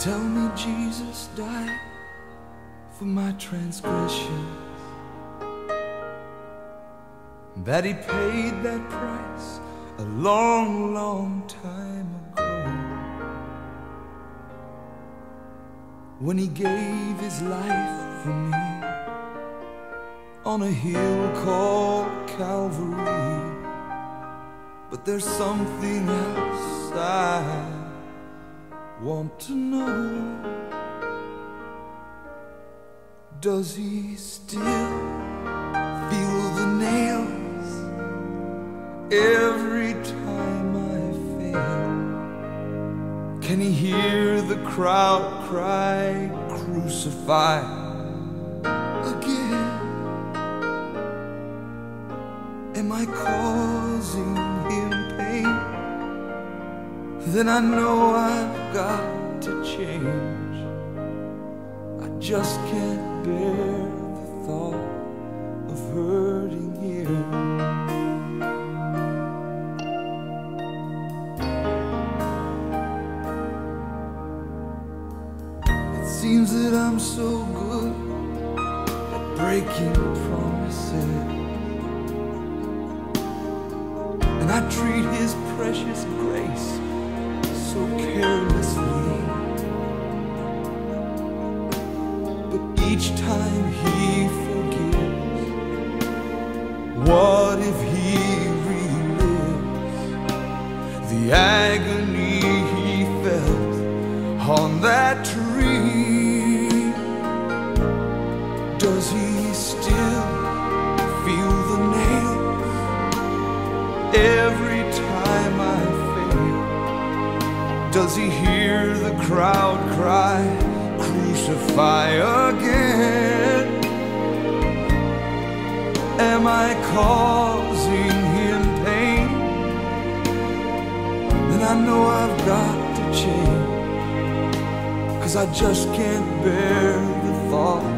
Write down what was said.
Tell me Jesus died for my transgressions. That he paid that price a long, long time ago. When he gave his life for me on a hill called Calvary. But there's something else I want to know. Does he still every time I fail? Can he hear the crowd cry, crucify again? Am I causing him pain? Then I know I've got to change. I just can't bear the thought of hurting him. That I'm so good at breaking promises. And I treat his precious grace so carelessly. But each time he forgives, what if he relives the agony he felt on that tree? Does he still feel the nails? every time I fail? Does he hear the crowd cry, crucify again? Am I causing him pain? Then I know I've got to change. Cause I just can't bear the thought